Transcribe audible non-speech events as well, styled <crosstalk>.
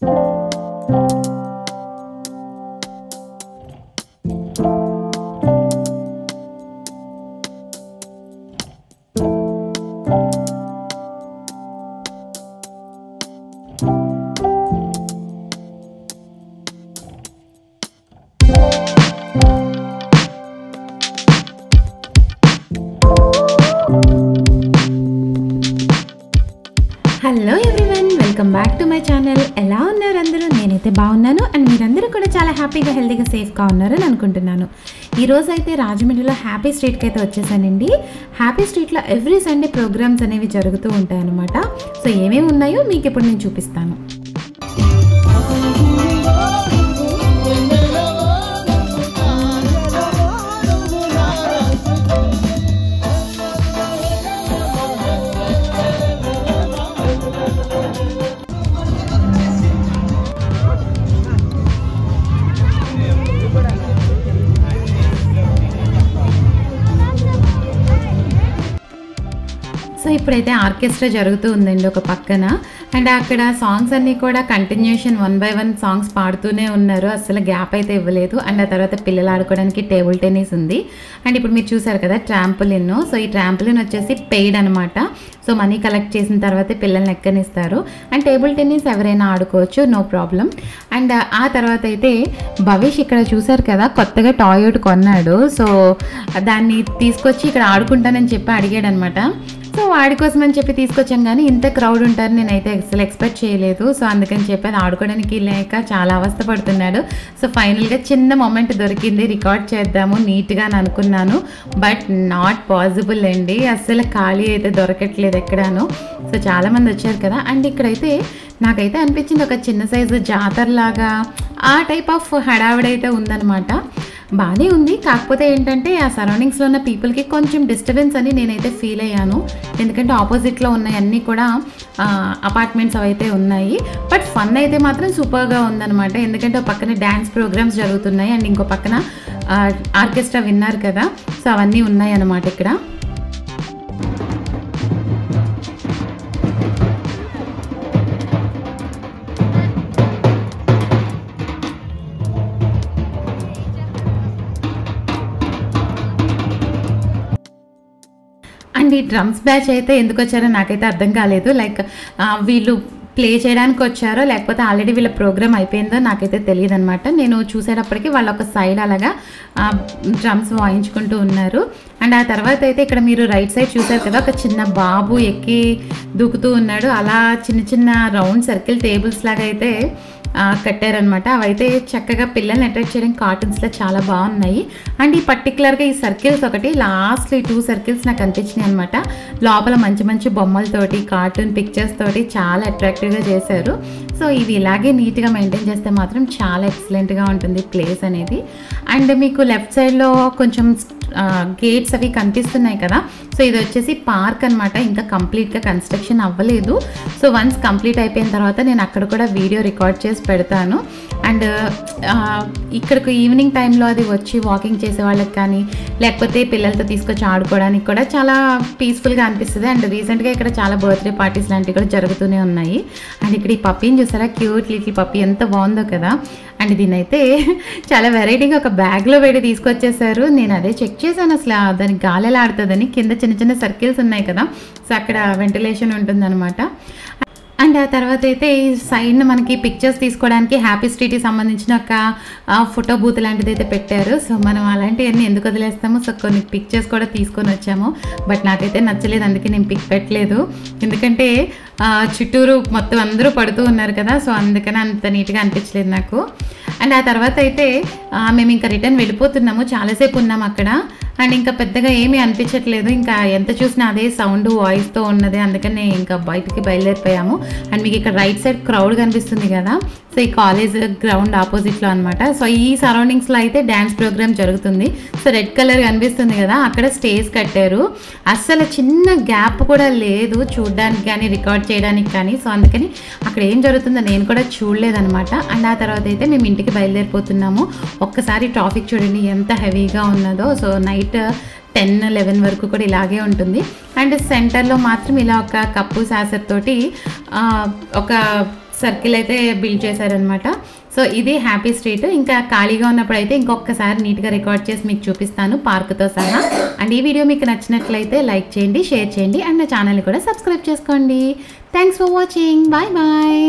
Música welcome back to my channel ఎలా ఉన్నారు అందరూ? నేనైతే బాగున్నాను. అండ్ మీరందరూ కూడా చాలా హ్యాపీగా హెల్తీగా సేఫ్గా ఉన్నారని అనుకుంటున్నాను. ఈరోజు అయితే రాజమండ్రిలో హ్యాపీ స్ట్రీట్కి అయితే వచ్చేసానండి. హ్యాపీ స్ట్రీట్లో ఎవ్రీ సండే ప్రోగ్రామ్స్ అనేవి జరుగుతూ ఉంటాయన్నమాట. సో ఏమేమి ఉన్నాయో మీకు ఇప్పుడు నేను చూపిస్తాను. సో ఇప్పుడైతే ఆర్కెస్ట్రా జరుగుతూ ఉందండి ఒక పక్కన. అండ్ అక్కడ సాంగ్స్ అన్నీ కూడా continuation one by one songs పాడుతూనే ఉన్నారు. అసలు గ్యాప్ అయితే ఇవ్వలేదు. అండ్ ఆ తర్వాత పిల్లలు ఆడుకోవడానికి టేబుల్ టెన్నిస్ ఉంది. అండ్ ఇప్పుడు మీరు చూసారు కదా ట్రాంపులిన్ సో ఈ ట్రాంపులిన్ వచ్చేసి పెయిడ్ అనమాట సో మనీ కలెక్ట్ చేసిన తర్వాత పిల్లల్ని ఎక్కనిస్తారు. అండ్ టేబుల్ టెన్నిస్ ఎవరైనా ఆడుకోవచ్చు నో ప్రాబ్లం అండ్ ఆ తర్వాత అయితే భవిష్ ఇక్కడ చూసారు కదా కొత్తగా టాయ్ ఒకటి కొన్నాడు. సో దాన్ని తీసుకొచ్చి ఇక్కడ ఆడుకుంటానని చెప్పి అడిగాడు అనమాట సో వాడి కోసం అని చెప్పి తీసుకొచ్చాం కానీ ఇంత క్రౌడ్ ఉంటారు నేనైతే అసలు ఎక్స్పెక్ట్ చేయలేదు. సో అందుకని చెప్పి ఆడుకోవడానికి లేక చాలా అవస్థ పడుతున్నాడు. సో ఫైనల్గా చిన్న మొమెంట్ దొరికింది రికార్డ్ చేద్దాము నీట్గా అని అనుకున్నాను. బట్ నాట్ పాసిబుల్ అండి. అస్సలు ఖాళీ అయితే దొరకట్లేదు ఎక్కడాను. సో చాలామంది వచ్చారు కదా. అండ్ ఇక్కడైతే నాకైతే అనిపించింది ఒక చిన్న సైజు జాతరలాగా ఆ టైప్ ఆఫ్ హడావిడైతే ఉందన్నమాట. బాగానే ఉంది. కాకపోతే ఏంటంటే ఆ సరౌండింగ్స్లో ఉన్న పీపుల్కి కొంచెం డిస్టర్బెన్స్ అని నేనైతే ఫీల్ అయ్యాను. ఎందుకంటే ఆపోజిట్లో ఉన్నాయన్నీ కూడా అపార్ట్మెంట్స్ అవైతే ఉన్నాయి. బట్ ఫన్ అయితే మాత్రం సూపర్గా ఉందన్నమాట. ఎందుకంటే ఒక పక్కన డ్యాన్స్ ప్రోగ్రామ్స్ జరుగుతున్నాయి. అండ్ ఇంకో పక్కన ఆర్కెస్ట్రా విన్నారు కదా. సో అవన్నీ ఉన్నాయి అన్నమాట ఇక్కడ. అండ్ ఈ డ్రమ్స్ బ్యాచ్ అయితే ఎందుకు వచ్చారో నాకైతే అర్థం కాలేదు. లైక్ వీళ్ళు ప్లే చేయడానికి వచ్చారో లేకపోతే ఆల్రెడీ వీళ్ళ ప్రోగ్రామ్ అయిపోయిందో నాకైతే తెలియదు అనమాట నేను చూసేటప్పటికి వాళ్ళు ఒక సైడ్ అలాగా డ్రమ్స్ వాయించుకుంటూ ఉన్నారు. అండ్ ఆ తర్వాత అయితే ఇక్కడ మీరు రైట్ సైడ్ చూసారు కదా ఒక చిన్న బాబు ఎక్కి దూకుతూ ఉన్నాడు. అలా చిన్న చిన్న రౌండ్ సర్కిల్ టేబుల్స్ లాగా అయితే కట్టారనమాట అవైతే చక్కగా పిల్లల్ని అట్రాక్ట్ చేయడానికి కార్టూన్స్లో చాలా బాగున్నాయి. అండ్ ఈ పర్టికులర్గా ఈ సర్కిల్స్ ఒకటి లాస్ట్ ఈ టూ సర్కిల్స్ నాకు అనిపించినాయి అనమాట లోపల మంచి మంచి బొమ్మలతోటి కార్టూన్ పిక్చర్స్ తోటి చాలా అట్రాక్టివ్గా చేశారు. సో ఇవి ఇలాగే నీట్గా మెయింటైన్ చేస్తే మాత్రం చాలా ఎక్సలెంట్గా ఉంటుంది ప్లేస్ అనేది. అండ్ మీకు లెఫ్ట్ సైడ్లో కొంచెం గేట్స్ అవి కనిపిస్తున్నాయి కదా. సో ఇది వచ్చేసి పార్క్ అనమాట ఇంకా కంప్లీట్గా కన్స్ట్రక్షన్ అవ్వలేదు. సో వన్స్ కంప్లీట్ అయిపోయిన తర్వాత నేను అక్కడ కూడా వీడియో రికార్డ్ చేసి పెడతాను. అండ్ ఇక్కడికి ఈవినింగ్ టైంలో అది వచ్చి వాకింగ్ చేసే వాళ్ళకి కానీ లేకపోతే పిల్లలతో తీసుకొచ్చి ఆడుకోవడానికి కూడా చాలా పీస్ఫుల్గా అనిపిస్తుంది. అండ్ రీసెంట్గా ఇక్కడ చాలా బర్త్డే పార్టీస్ లాంటివి కూడా జరుగుతూనే ఉన్నాయి. అండ్ ఇక్కడ ఈ పప్పీని చూసారా? క్యూట్ లిటిల్ పప్పీ ఎంత బాగుందో కదా! అండ్ దీనైతే <laughs> చాలా వెరైటీగా ఒక బ్యాగ్లో పెట్టి తీసుకొచ్చేసారు. నేను అదే చెక్ చేశాను అసలు దానికి గాలి ఎలా ఆడుతుందని. కింద చిన్న చిన్న సర్కిల్స్ ఉన్నాయి కదా! సో అక్కడ వెంటిలేషన్ ఉంటుందన్నమాట. అండ్ ఆ తర్వాత అయితే ఈ సైడ్న మనకి పిక్చర్స్ తీసుకోవడానికి హ్యాపీ స్ట్రీట్కి సంబంధించిన ఒక ఫోటో బూత్ లాంటిది అయితే పెట్టారు. సో మనం అలాంటివన్నీ ఎందుకు వదిలేస్తాము సో కొన్ని పిక్చర్స్ కూడా తీసుకొని వచ్చాము. బట్ నాకైతే నచ్చలేదు అందుకే నేను పిక్ పెట్టలేదు. ఎందుకంటే చుట్టూరు మొత్తం అందరూ పడుతూ ఉన్నారు కదా సో అందుకని అంత నీట్గా అనిపించలేదు నాకు. అండ్ ఆ తర్వాత అయితే మేము ఇంకా రిటర్న్ వెళ్ళిపోతున్నాము. చాలాసేపు ఉన్నాము అక్కడ. అండ్ ఇంకా పెద్దగా ఏమీ అనిపించట్లేదు. ఇంకా ఎంత చూసినా అదే సౌండ్ వాయిస్తో ఉన్నది. అందుకని ఇంకా బయటికి బయలుదేరిపోయాము. అండ్ మీకు ఇక్కడ రైట్ సైడ్ క్రౌడ్ కనిపిస్తుంది కదా. సో ఈ కాలేజ్ గ్రౌండ్ ఆపోజిట్లో అనమాట సో ఈ సరౌండింగ్స్లో అయితే డ్యాన్స్ ప్రోగ్రామ్ జరుగుతుంది. సో రెడ్ కలర్ కనిపిస్తుంది కదా. అక్కడ స్టేజ్ కట్టారు. అస్సలు చిన్న గ్యాప్ కూడా లేదు చూడడానికి కానీ రికార్డ్ చేయడానికి కానీ. సో అందుకని అక్కడ ఏం జరుగుతుందో నేను కూడా చూడలేదనమాట అండ్ ఆ తర్వాత అయితే మేము ఇంటికి బయలుదేరిపోతున్నాము. ఒక్కసారి ట్రాఫిక్ చూడండి ఎంత హెవీగా ఉన్నదో. సో నైట్ టెన్ లెవెన్ వరకు కూడా ఇలాగే ఉంటుంది. అండ్ సెంటర్లో మాత్రం ఇలా ఒక కప్పు సాసర్ తోటి ఒక సర్కిల్ అయితే బిల్డ్ చేశారనమాట సో ఇది హ్యాపీ స్ట్రీట్. ఇంకా ఖాళీగా ఉన్నప్పుడు అయితే ఇంకొకసారి నీట్గా రికార్డ్ చేసి మీకు చూపిస్తాను పార్క్తో సహా. అండ్ ఈ వీడియో మీకు నచ్చినట్లయితే లైక్ చేయండి షేర్ చేయండి. అండ్ నా ఛానల్ని కూడా సబ్స్క్రైబ్ చేసుకోండి. Thanks for watching. Bye bye.